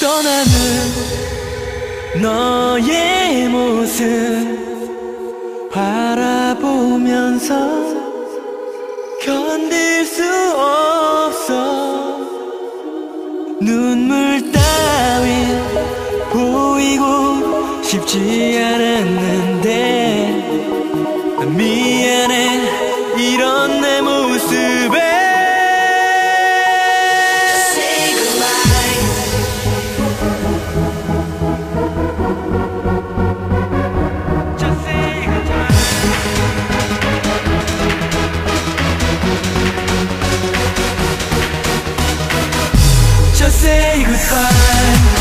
떠나는 너의 모습 바라보면서 견딜 수 없어. 눈물 따윈 보이고 싶지 않았는데 미안해. 이런 내 모습 say goodbye.